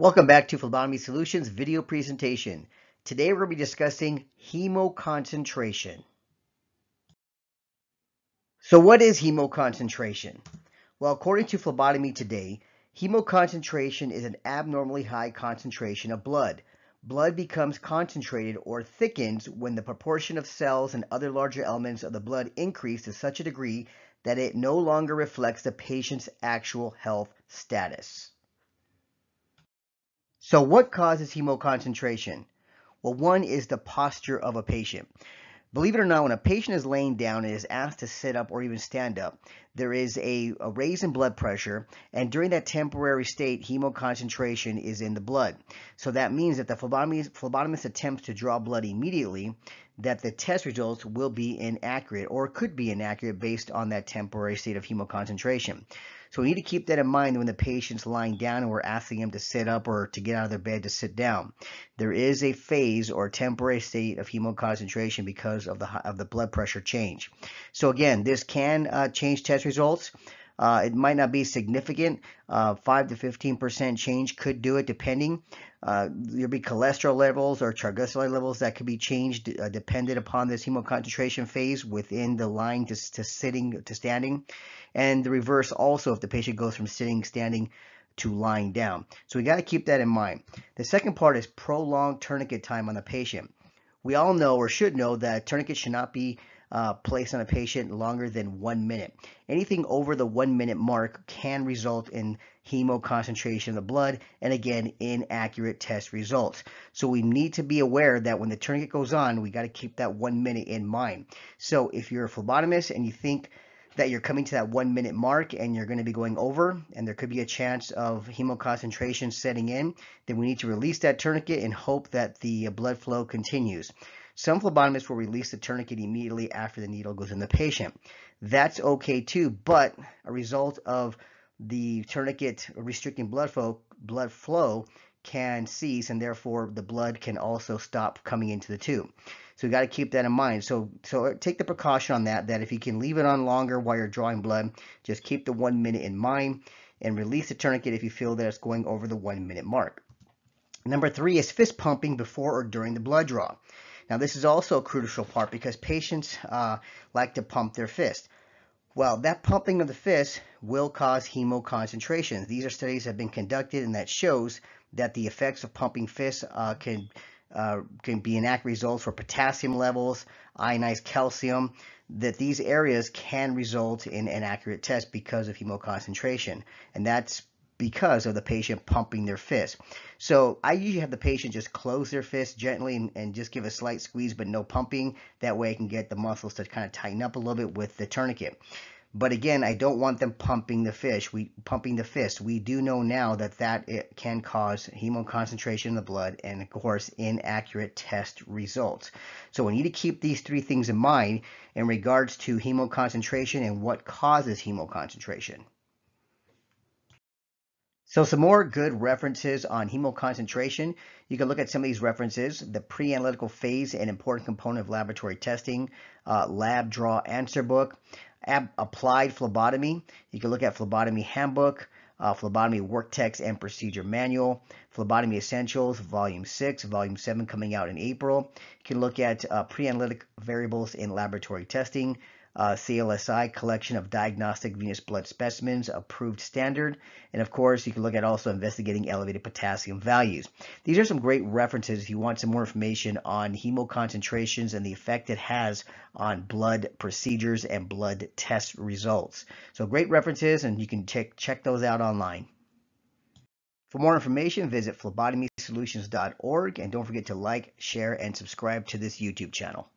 Welcome back to Phlebotomy Solutions video presentation. Today we're going to be discussing hemoconcentration. So what is hemoconcentration? Well, according to Phlebotomy Today, hemoconcentration is an abnormally high concentration of blood. Blood becomes concentrated or thickens when the proportion of cells and other larger elements of the blood increase to such a degree that it no longer reflects the patient's actual health status. So what causes hemoconcentration? Well, one is the posture of a patient. Believe it or not, when a patient is laying down and is asked to sit up or even stand up, there is a, a raise in blood pressure, and during that temporary state, hemoconcentration is in the blood. So that means that the phlebotomist, phlebotomist attempts to draw blood immediately, that the test results will be inaccurate or could be inaccurate based on that temporary state of hemoconcentration. So we need to keep that in mind when the patient's lying down and we're asking them to sit up or to get out of their bed to sit down. There is a phase or temporary state of hemoconcentration because of the of the blood pressure change. So again, this can uh, change test results. Uh, it might not be significant. Uh, 5 to 15% change could do it depending. Uh, there'll be cholesterol levels or triglyceride levels that could be changed uh, dependent upon this hemoconcentration phase within the line to, to sitting to standing. And the reverse also if the patient goes from sitting, standing to lying down. So we got to keep that in mind. The second part is prolonged tourniquet time on the patient. We all know or should know that tourniquet should not be uh, placed on a patient longer than one minute. Anything over the one minute mark can result in hemoconcentration of the blood and again inaccurate test results. So we need to be aware that when the tourniquet goes on, we got to keep that one minute in mind. So if you're a phlebotomist and you think that you're coming to that one minute mark and you're going to be going over and there could be a chance of hemoconcentration setting in, then we need to release that tourniquet and hope that the blood flow continues. Some phlebotomists will release the tourniquet immediately after the needle goes in the patient. That's okay too, but a result of the tourniquet restricting blood flow, blood flow can cease and therefore the blood can also stop coming into the tube. So you got to keep that in mind. So so take the precaution on that that if you can leave it on longer while you're drawing blood, just keep the one minute in mind and release the tourniquet if you feel that it's going over the one minute mark. Number three is fist pumping before or during the blood draw. Now this is also a crucial part because patients uh, like to pump their fist. Well, that pumping of the fist will cause hemoconcentration. These are studies that have been conducted and that shows that the effects of pumping fists uh, can uh, can be inaccurate results for potassium levels, ionized calcium, that these areas can result in inaccurate tests because of hemoconcentration. And that's because of the patient pumping their fist. So I usually have the patient just close their fist gently and, and, just give a slight squeeze, but no pumping. That way I can get the muscles to kind of tighten up a little bit with the tourniquet. But again, I don't want them pumping the fish. We pumping the fist. We do know now that that it can cause hemoconcentration in the blood and of course inaccurate test results. So we need to keep these three things in mind in regards to hemoconcentration and what causes hemoconcentration. So some more good references on hemoconcentration. You can look at some of these references, the pre-analytical phase and important component of laboratory testing, uh, lab draw answer book, applied phlebotomy. You can look at phlebotomy handbook, uh, phlebotomy work text and procedure manual, phlebotomy essentials, volume 6, volume 7 coming out in April. You can look at uh, pre-analytic variables in laboratory testing, uh, CLSI collection of diagnostic venous blood specimens, approved standard. And of course, you can look at also investigating elevated potassium values. These are some great references if you want some more information on hemoconcentrations and the effect it has on blood procedures and blood test results. So great references and you can check, check those out online. For more information, visit phlebotomysolutions.org and don't forget to like, share, and subscribe to this YouTube channel.